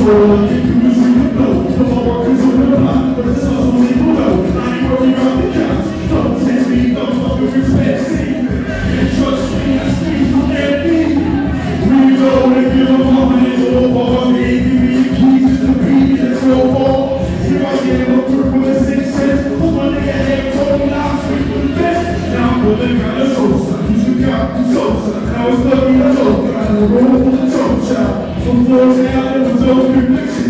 Thank you. I was lever na louça Desligar de sousa Não estou na louca No rumo da trouxa Com flores reais nos meus privilegios